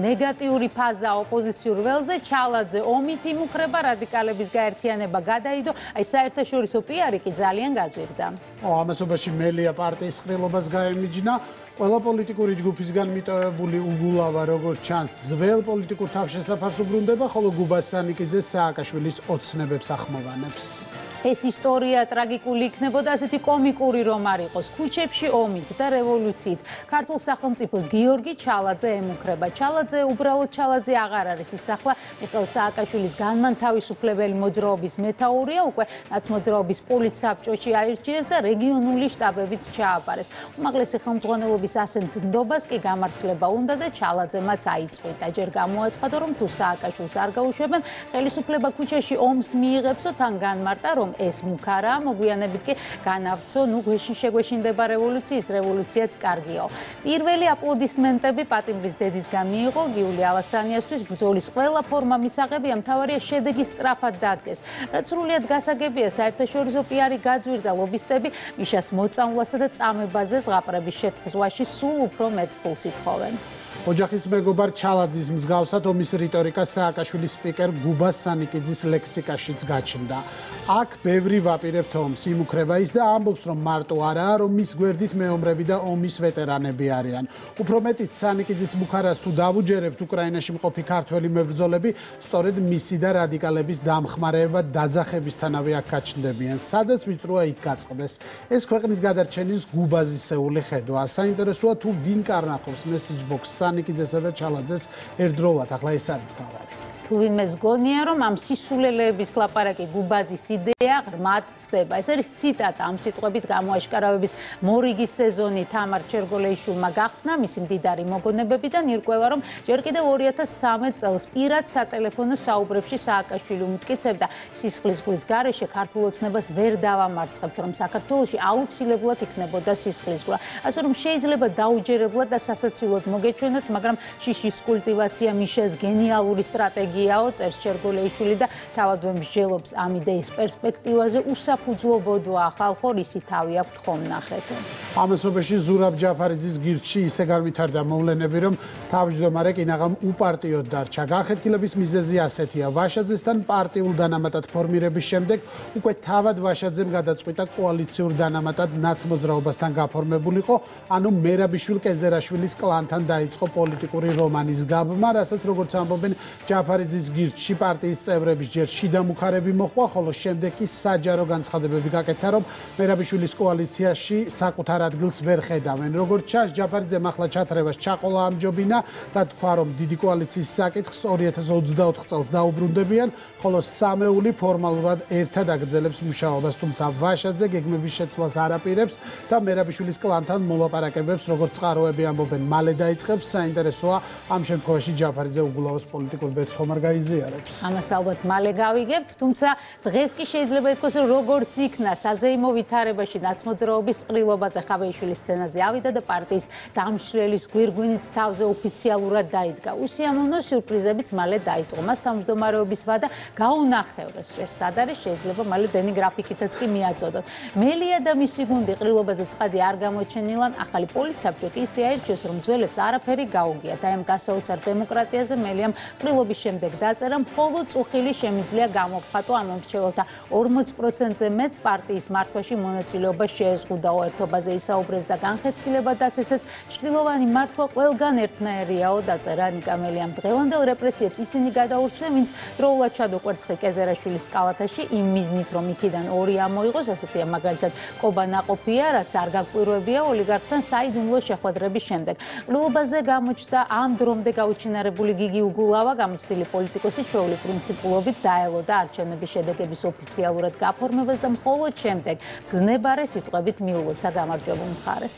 ნეგატიური ფაზა ოპოზიციურ ველზე ჩალაძე ომით იმუქრება რადიკალების გაერთიანება გადაიდო. აი საერთაშორისო პიარი კი ძალიან გაძვირდა ო ამასობაში მელია პარტიის ყრილობას გაემიჯნა ყველა პოლიტიკური ჯგუფისგან მიტოვებული უგულავა როგორც ჩანს ძველ პოლიტიკურ თავშესაფარს უბრუნდება ხოლო გუბას სანიკიძე სააკაშვილის ოცნებებს ახმოვანებს. ეს ისტორია ტრაგიკული იქნებოდა ასეთი კომიკური რომ არ იყოს. ქუჩებში ომით და რევოლუციით. ქართულ სახელმწიფოს გიორგი ჩალაძე ემუქრება. ჩალაძე უბრალოდ ჩალაძე აღარ არის ის ახლა. მიხელ სააკაშვილის განმანთავისუფლებელი მოძრაობის მეთაურია უკვე ნაცმოძრაობის პოლიცსაბჭოში აირჩიეს და რეგიონული შტაბებიც ჩააბარეს უმაღლესი ხელმძღვანელობის ასეთ ნდობას კი გამართლება უნდა და ჩალაძემაც აიწყვიტა. ჯერ გამოაცხადა რომ თუ სააკაშვილს არ გაუშვებენ ხელისუფლება ქუჩაში ომს მიიღებსო თან განმარტა რომ ეს მუქარა მოგვიანებით კი განავრცო ნუ გვეშინ შეგვეშინდება რევოლუციის რევოლუციაც კარგიო. პირველი აპლოდისმენტები პატიმრის დედისგან მიიღო გიული ალასანიასთვის ბრძოლის ყველა ფორმა მისაღებია მთავარია შედეგი სწრაფად დადგეს. რაც სრულიად გასაგებია საერთაშორისო პიარი გაძვირდა ლობისტები მიშას მოწამვლასა და წამებაზე ზღაპრების შეთქმულაში სულ უფრო მეტ ფულს ითხოვენ ოჯახის მეგობარ ჩალაძის მსგავსად ომის რიტორიკა სააკაშვილის სპიკერ გუბას სანიკიძის ლექსიკაშიც გაჩნდა. აქ ბევრი ვაპირებთ ომს, იმუქრება ის და ამბობს, რომ მარტო არაა, რომ მის გვერდით მეომრები და ომის ვეტერანები არიან. უფრო მეტიც სანიკიძის მუქარას თუ დავუჯერებთ უკრაინაში მყოფი ქართველი მებრძოლები, სწორედ მისი და რადიკალების დამხმარეება დაძახებისთანავე აქ გაჩნდებიან. სადაც ვიწროა იქ გაწყდეს. ეს ქვეყნის გადარჩენის გუბაზისეული ხედვა. საინტერესოა თუ ვინ კარნახობს message box-ს ანიკიძესა და ჩალაძეს ერთდროულად. ახლა ეს არის თავარი თუ ვინმე ზგონია რომ ამ სისულელეების ლაპარაკი გუბაზის იდეა ღრმად ცდება. ეს არის ციტატა ამ სიტყვებით გამოაშკარავების მორიგის სეზონი. თამარ ჩერგოლეიშვილმა გახსნა მისი მდიდარი მოგონებებიდან ირკვევა რომ ჯერ კიდევ 2013 წელს პირად სატელეფონო საუბრებში სააკაშვილი უმტკიცებდა სისხლის გულის გარეშე ქართულ ოცნებას ვერ დავამარცხებთ რომ საქართველოში აუცილებლად იქნებოდა სისხლის გულა ასე რომ შეიძლება დაუჯერებლად და სასაცილოდ მოგეჩვენოთ მაგრამ შიშის კულტივაცია მიშეს გენიალური სტრატეგია გიაო წერს ჩერგოლეიშვილი და თავად ვემსჯელობს ამ იდეის პერსპექტივაზე. უსაფუძვლობოდვა ხალხო რისი თავი აქვს ხომ ნახეთ. ამასობაში ზურაბ ჯაფარიძის გირჩი ისე გარვითარდა მოვლენები რომ თავმჯდომარე კინაღამ უპარტიოდ დარჩა. განხეთქილების მიზეზი ასეთია. ვაშაძესთან პარტიულ დანამატად ფორმირების შემდეგ უკვე თავად ვაშაძემ გადაწყვიტა კოალიციურ დანამატად ნაცმოძრაობასთან გაფორმებულიყო. ანუ მერაბიშვილ კეზერაშვილის კლანთან დაიწყო პოლიტიკური რომანის გაბმა რასაც როგორც ამბობენ ჯაფარიძე ხარაძის გირჩი პარტიის წევრების ჯერ შიდა მუხარები მოხვა, ხოლო შემდეგ კი საჯარო განცხადებები გაკეთა, რომ მერაბიშვილის კოალიციაში საკუთარ ადგილს ვერ ხედავენ. როგორც ჩანს, ჯაფარიძემ ახლა ჩათრევას ჩაყოლა ამჯობინა და თქვა, რომ დიდი კოალიციის საკითხს 2024 წელს დაუბრუნდებიან, ხოლო სამეული ფორმალურად ერთად აგრძელებს მუშაობას, თუმცა ვაშაძე გეგმების შეცვლას არაპირებს და მერაბიშვილის კლანთან მოლაპარაკებებს, როგორც წყაროები ამბობენ, მალე დაიწყებს. საინტერესოა ამ შემთხვევაში ჯაფარიძე უგულავოს პოლიტიკურ ბეცხომარ გაიზიარებს. ამას ალბათ მალე გავიგებთ, თუმცა დღეს კი შეიძლება ითქვას, რომ როგორც იქნა საზეიმო ვითარებაში ნაცმოძრაობის ყრილობაზე ხავეიშვილის სცენაზე ავიდა და პარტიის დამშლელის გვირგვინიც თავზე ოფიციალურად დაიდგა. უსიამოვნო სიურპრიზებიც მალე დაიწყო. მას თავმჯდომარეობის ვადა გაუნახევრეს, ჯერ სად არის შეიძლება მალე დენი გრაფიკითაც კი მიაწოდოთ. მელია და მისი გუნდი ყრილობაზე ცხადი არ გამოჩენილან, ახალი პოლიცაბჭო კი ისე აირჩიეს, რომ ძველებს არაფერი გაუგია და ამ გასაოცარ დემოკრატიაზე მელიამ ყრილობის შემდეგ შემდეგ დაწერა მხოლოდ წუხილი შემიძლია გამოვხატო ამ მომრჩეველთა 40%-ზე მეც პარტიის მართვაში მონაწილეობა შეეზღუდაო ერთობაზე ისაუბრეს და განხეთქილება დათესეს. ჭრილოვანი მართვა ყველგან ერთნაირიაო დაწერა. ნიკამელიამ დღევანდელ რეპრესიებს ისინი გადაურჩნენ ვინც დროულად ჩადოკვერცხე კეზერაშვილის კალათაში. იმ მიზნით რომ იქიდან ორი ამოიღოს ასეთია მაგალითად კობა ნაყოფია რაც არ გაკვირვებია ოლიგარქთან საიდუმლო შეხვედრების შემდეგ. ყრილობაზე გამოჩნდა ამ დრომდე გაუჩინარებული გიგი უგულავა გამოცდილი პოლიტიკოსი ჩვეული პრინციპულობით დაელოდა არჩევნების შედეგების ოფიციალურად გაფორმებას და მხოლოდ შემდეგ გზნებარე სიტყვებით მიულოცა გამარჯვებულ მხარეს